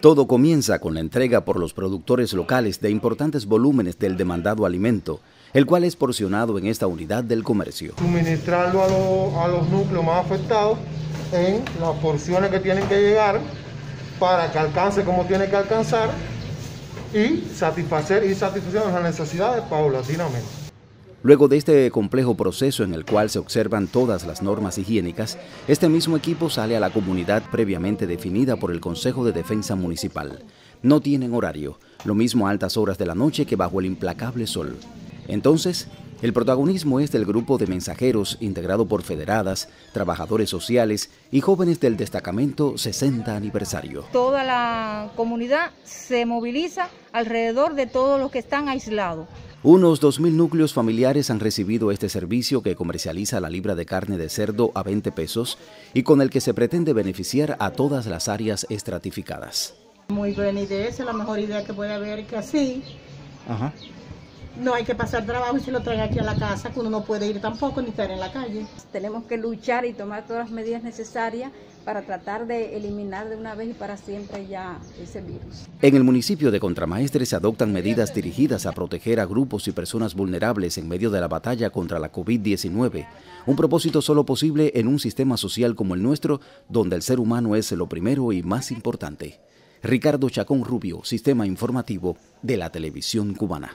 Todo comienza con la entrega por los productores locales de importantes volúmenes del demandado alimento, el cual es porcionado en esta unidad del comercio. Suministrarlo a, los núcleos más afectados en las porciones que tienen que llegar para que alcance como tiene que alcanzar y satisfacer y satisfacer las necesidades paulatinamente. Luego de este complejo proceso en el cual se observan todas las normas higiénicas, este mismo equipo sale a la comunidad previamente definida por el Consejo de Defensa Municipal. No tienen horario, lo mismo a altas horas de la noche que bajo el implacable sol. Entonces, el protagonismo es del grupo de mensajeros integrado por federadas, trabajadores sociales y jóvenes del destacamento 60 aniversario. Toda la comunidad se moviliza alrededor de todos los que están aislados unos 2.000 núcleos familiares han recibido este servicio que comercializa la libra de carne de cerdo a 20 pesos y con el que se pretende beneficiar a todas las áreas estratificadas. Muy buena idea, es la mejor idea que puede haber, que así no hay que pasar trabajo y se lo traen aquí a la casa, que uno no puede ir tampoco ni estar en la calle. Tenemos que luchar y tomar todas las medidas necesarias para tratar de eliminar de una vez y para siempre ya ese virus. En el municipio de Contramaestre se adoptan medidas dirigidas a proteger a grupos y personas vulnerables en medio de la batalla contra la COVID-19, un propósito solo posible en un sistema social como el nuestro, donde el ser humano es lo primero y más importante. Ricardo Chacón Rubio, Sistema Informativo de la Televisión Cubana.